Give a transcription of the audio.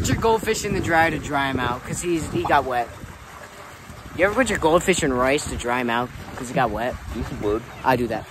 put your goldfish in the dryer to dry him out? Because he's he got wet. You ever put your goldfish in rice to dry him out? Because he got wet? You would. I do that.